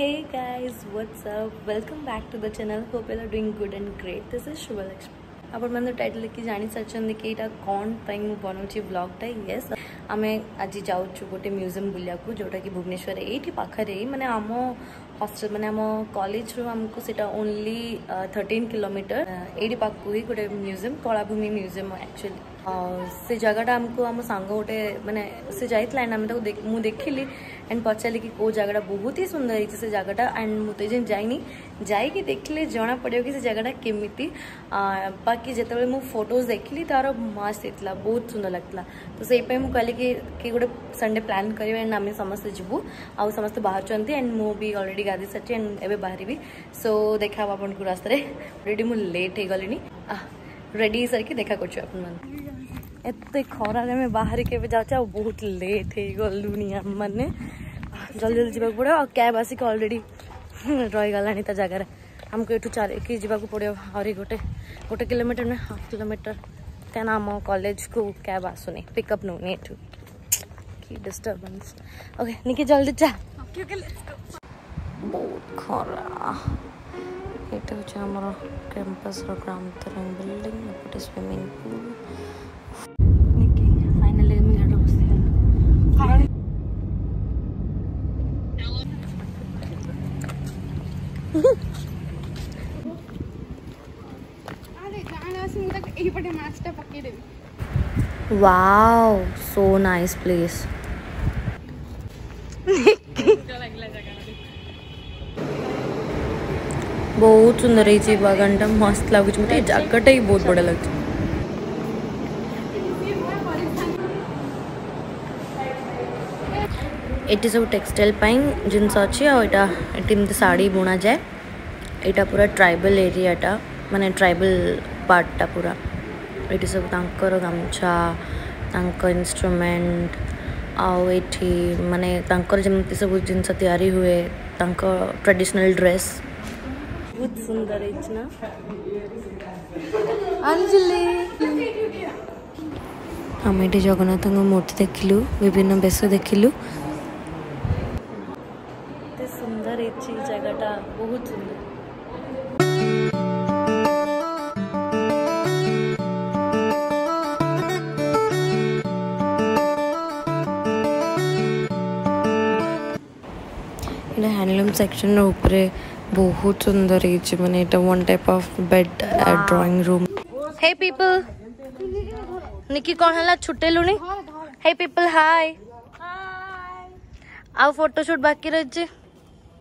Hey guys, what's up? Welcome back to the channel. Hope you are doing good and great. This is Shubhalakshmi. ଆପଣ ମାନେ title ଲେଖି ଜାଣିସାରିଛନ୍ତି କି ଏଇଟା କ'ଣ ପାଇଁ ମୁଁ ବନାଉଛି ବ୍ଲଗ୍ଟା ୟେସ୍ ଆମେ ଆଜି ଯାଉଛୁ ଗୋଟେ ମ୍ୟୁଜିୟମ୍ ବୁଲିବାକୁ ଯେଉଁଟାକି ଭୁବନେଶ୍ୱର ଏଇଠି ପାଖରେ ମାନେ ଆମ ହଷ୍ଟେଲ ମାନେ ଆମ କଲେଜରୁ ଆମକୁ ସେଇଟା ଓନ୍ଲି ଥର୍ଟିନ୍ କିଲୋମିଟର ଏଇଠି ପାଖକୁ ହିଁ ଗୋଟେ ମ୍ୟୁଜିୟମ୍ କଳାଭୂମି ମ୍ୟୁଜିୟମ୍ ଆକ୍ଚୁଆଲି ସେ ଜାଗାଟା ଆମକୁ ଆମ ସାଙ୍ଗ ଗୋଟେ ମାନେ ସେ ଯାଇଥିଲା ଆଣ୍ଡ ଆମେ ତାକୁ ମୁଁ ଦେଖିଲି অ্যান্ড পচারিকি কেউ জায়গাটা বহুত হি সুন্দর হয়েছে সে জায়গাটা অ্যান্ড মু তো যে যাইনি যাইকি দেখলে জনা পড়িব কি সে জায়গাটা কেমিতি বাকি যেতবে মু ফটোজ দেখিলি তার মস্ত হয়েছিল বহুত সুন্দর লাগলা তো সেইপাই মু কহিলি কি কি গোটে সন্ডে প্ল্যান করিবা অ্যান্ড আমি সমস্তে যাবু আউ সমস্তে বাহারুচন্তি অ্যান্ড মু বি অলরেডি গাধি সারছি অ্যান্ড এবে বাহারিবি সো দেখা হব আপনার রাস্তায় অলরেডি মু লেট হয়ে গলিনি রেডি সারিকি দেখা করছি আপনার एत्ते खरारे में बाहर के जाचे आ बहुत लेट हो गलुनि आम मैंने जल्दी जल्दी जावाक पड़ो आ कैब आसिक अलरेडी रहीगला जगार आमको यू चलिए जावाक पड़ो आहरी गोटे गोटे किलोमीटर ना हाफ किलोमीटर क्या आम कलेज को कैब आसुनी पिकअप नौनी एठू की डिस्टर्बेंस ओके निके जल्दी जा बहुत खरा ये हूँ आम campus Gram Tarang building swimming wow so nice place बहुत सुंदर है ये जगह घंटा मस्त लागू मत जगह ही बहुत बड़ा लगता ଏଠି ସବୁ ଟେକ୍ସଟାଇଲ୍ ପାଇଁ ଜିନିଷ ଅଛି ଆଉ ଏଇଟା ଏଠି ଏମିତି ଶାଢ଼ୀ ବୁଣାଯାଏ ଏଇଟା ପୁରା ଟ୍ରାଇବାଲ୍ ଏରିଆଟା ମାନେ ଟ୍ରାଇବାଲ୍ ପାର୍ଟଟା ପୁରା ଏଠି ସବୁ ତାଙ୍କର ଗାମୁଛା ତାଙ୍କ ଇନଷ୍ଟ୍ରୁମେଣ୍ଟ ଆଉ ଏଠି ମାନେ ତାଙ୍କର ଯେମିତି ସବୁ ଜିନିଷ ତିଆରି ହୁଏ ତାଙ୍କ ଟ୍ରାଡ଼ିସନାଲ୍ ଡ୍ରେସ୍ ବହୁତ ସୁନ୍ଦର ହେଇଛି ନା ଅଞ୍ଜଲି ଆମେ ଏଠି ଜଗନ୍ନାଥଙ୍କ ମୂର୍ତ୍ତି ଦେଖିଲୁ ବିଭିନ୍ନ ବେଶ ଦେଖିଲୁ ଅଛି ଜାଗାଟା ବହୁତ ସୁନ୍ଦର ଏଇଟା ହ୍ୟାଣ୍ଡଲୁମ୍ ସେକ୍ସନ୍ର ଉପରେ ବହୁତ ସୁନ୍ଦର ହେଇଛି ମାନେ ଏଇଟା one type of bed drawing room hey people ନିକି କ'ଣ ହେଲା ଛୁଟେଇଲୁଣି ହେ ପିପଲ୍ ହାଏ ଆଉ ଫଟୋ ସୁଟ୍ ବାକି ରହିଛି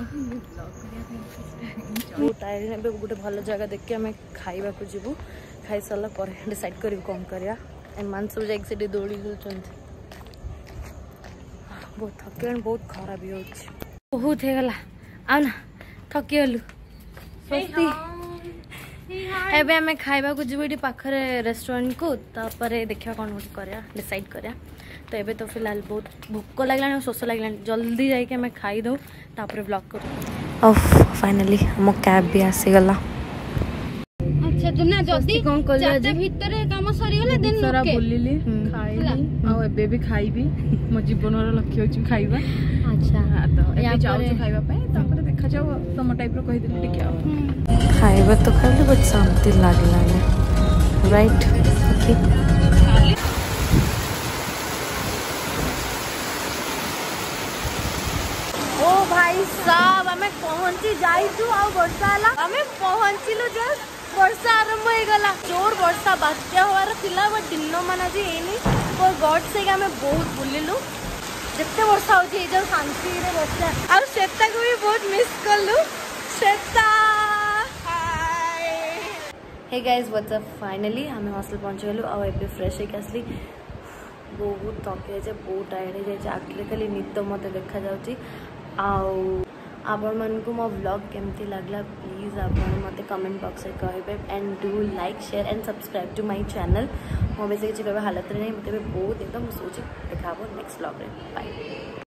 ମୁଁ ତାରିଣୀ ଏବେ ଗୋଟେ ଭଲ ଜାଗା ଦେଖି ଆମେ ଖାଇବାକୁ ଯିବୁ ଖାଇସାରିଲା ପରେ ଡିସାଇଡ଼୍ କରିବୁ କ'ଣ କରିବା ଏମାନେ ସବୁ ଯାଇକି ସେଠି ଦୋଳି ଖେଳୁଛନ୍ତି ବହୁତ ଥକିଲାଣି ବହୁତ ଖରା ବି ହେଉଛି ବହୁତ ହେଇଗଲା ଆଉ ନା ଥକିଗଲୁ ଏବେ ଆମେ ଖାଇବାକୁ ଯିବୁ ଏଠି ପାଖରେ ରେଷ୍ଟୁରାଣ୍ଟକୁ ତାପରେ ଦେଖିବା କ'ଣ ଗୋଟେ କରିବା ଡିସାଇଡ଼୍ କରିବା ତ ଏବେ ତ ଫିଲହାଲ ବହୁତ ଭୋକ ଲାଗିଲାଣି ଆଉ ଶୋଷ ଲାଗିଲାଣି ଜଲ୍ଦି ଯାଇକି ଆମେ ଖାଇଦେଉ ତାପରେ ବ୍ଲଗ୍ କରୁ ଆଉ ଫାଇନାଲି ଆମ କ୍ୟାବ୍ ବି ଆସିଗଲା ଆଉ ଏବେ ବି ଖାଇବି ମୋ ଜୀବନର ଲକ୍ଷ୍ୟ ହେଉଛି ଖାଇବା ଖାଇବା ତ ଖାଇଲି ବଟ୍ ଶାନ୍ତି ଲାଗିଲାନି ରାଇଟ୍ भाई साहब आम पहुंची जाइु आ जस्ट वर्षा आरंभ होगा जोर वर्षा बात्या हवार दिन मान आज होनी गड से आम बहुत बुलू जिते वर्षा होती शांति बसा आ को भी बहुत मिस कलु Shweta hey guys what's up finally आम हस्टेल पहुँचगलु आए फ्रेश होकर आसली ବହୁତ ଥକି ଯାଇଛି ବହୁତ ଟାୟାର୍ଡ଼ ହେଇଯାଇଛି ଆଖିରେ ଖାଲି ନିଦ ମୋତେ ଦେଖାଯାଉଛି ଆଉ ଆପଣମାନଙ୍କୁ ମୋ ବ୍ଲଗ୍ କେମିତି ଲାଗିଲା ପ୍ଲିଜ୍ ଆପଣ ମୋତେ କମେଣ୍ଟ ବକ୍ସରେ କହିବେ and do like share and subscribe to my channel ମୋ ବେଶୀ କିଛି କହିବା ହାଲତରେ ନାହିଁ ମୋତେ ଏବେ ବହୁତ ଦିନ ତ ମୁଁ ଶୋଉଛି ଦେଖା ହେବ ନେକ୍ସଟ ବ୍ଲଗ୍ରେ ବାଏ